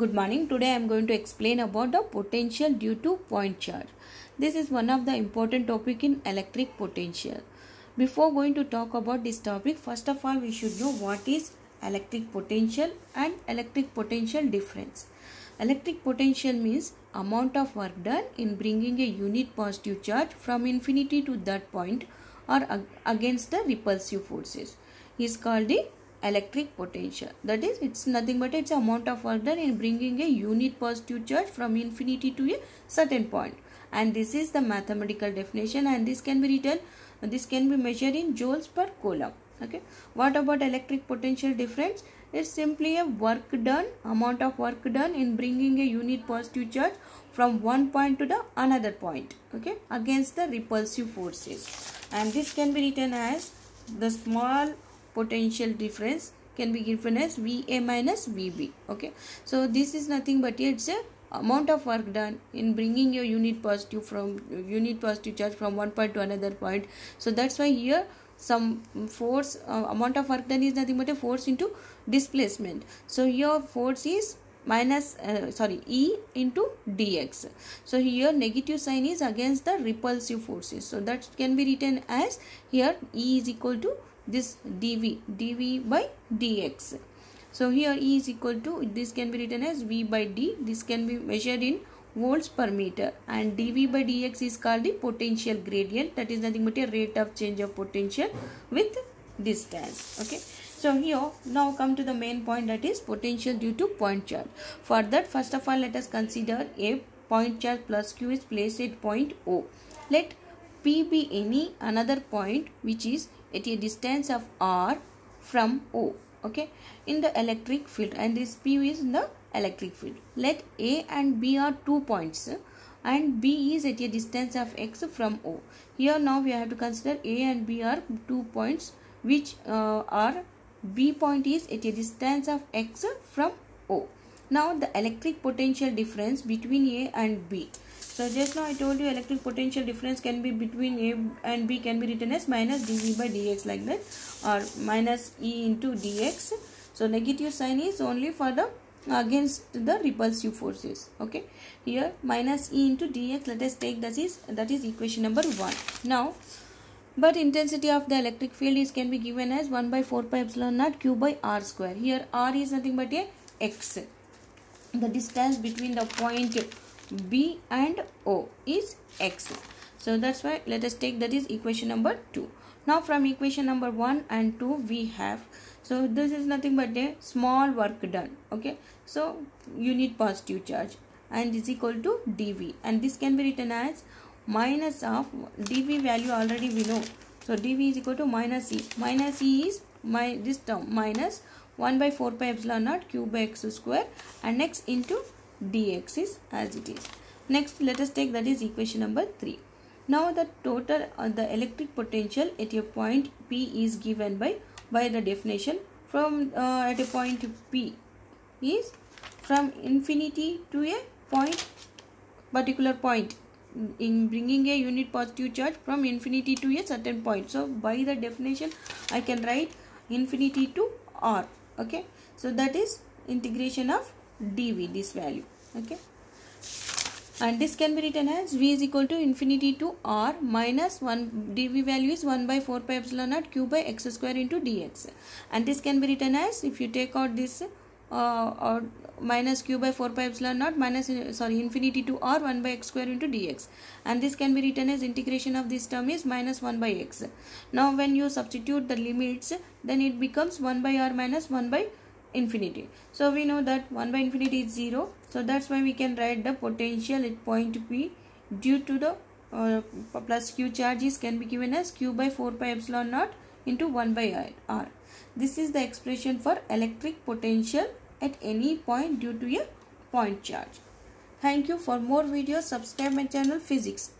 Good morning. Today I am going to explain about the potential due to point charge. This is one of the important topic in electric potential. Before going to talk about this topic, first of all we should know what is electric potential and electric potential difference. Electric potential means amount of work done in bringing a unit positive charge from infinity to that point or against the repulsive forces is called the electric potential. That is it's nothing but it's amount of work done in bringing a unit positive charge from infinity to a certain point. And this is the mathematical definition and this can be written this can be measured in joules per coulomb. Okay? What about electric potential difference? It's simply a work done amount of work done in bringing a unit positive charge from one point to the another point. Okay? Against the repulsive forces. And this can be written as the small potential difference can be given as va minus vb okay? So this is nothing but it's a amount of work done in bringing your unit positive from unit positive charge from one point to another point. So that's why here some force uh, amount of work done is nothing but a force into displacement. So here force is minus uh, sorry e into dx. So here negative sign is against the repulsive forces. So that can be written as here e is equal to this dv dv by dx. So here e is equal to this can be written as v by d. This can be measured in volts per meter. And dv by dx is called the potential gradient. That is nothing but a rate of change of potential with distance. Okay. So here now come to the main point that is potential due to point charge. For that first of all let us consider a point charge plus q is placed at point o. Let p be any another point which is at a distance of r from o okay in the electric field. And this p is in the electric field. Let a and b are two points and b is at a distance of x from o. Here now we have to consider a and b are two points which uh, are b point is at a distance of x from o. Now the electric potential difference between a and b so just now I told you electric potential difference can be between A and B can be written as minus dV by dx like that or minus E into dx. So negative sign is only for the against the repulsive forces. Okay. Here minus E into dx let us take that is that is equation number 1. Now but intensity of the electric field is can be given as 1 by 4 pi epsilon naught q by r square. Here r is nothing but a x. The distance between the point B and O is X. So that's why let us take that is equation number 2. Now from equation number 1 and 2 we have so this is nothing but a small work done okay so unit positive charge and is equal to dv and this can be written as minus of dv value already we know so dv is equal to minus e minus e is my this term minus 1 by 4 pi epsilon naught q by x square and next into dx is as it is. Next let us take that is equation number 3 now the total uh, the electric potential at a point p is given by by the definition from uh, at a point p is from infinity to a point particular point. In bringing a unit positive charge from infinity to a certain point. So by the definition i can write infinity to r. Okay? So that is integration of dv this value okay? And this can be written as v is equal to infinity to r minus 1 dv value is 1 by 4 pi epsilon naught q by x square into dx. And this can be written as if you take out this uh, or minus q by 4 pi epsilon naught minus sorry infinity to r 1 by x square into dx. And this can be written as integration of this term is minus 1 by x. Now when you substitute the limits then it becomes 1 by r minus 1 by infinity. So we know that 1 by infinity is 0 so that's why we can write the potential at point p due to the uh, plus q charges can be given as q by 4 pi epsilon naught into 1 by r. This is the expression for electric potential at any point due to a point charge. Thank you. For more videos subscribe my channel physics